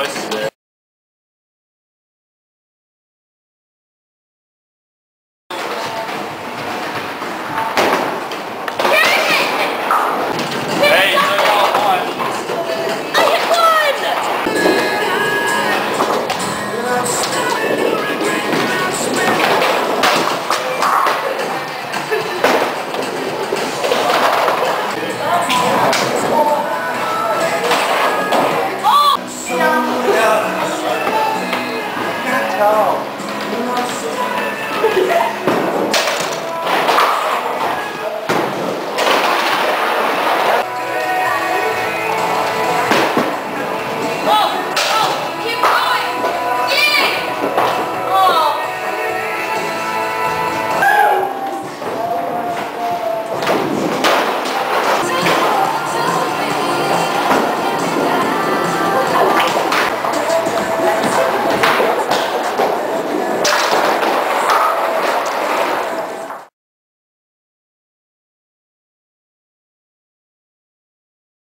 получилось. 어!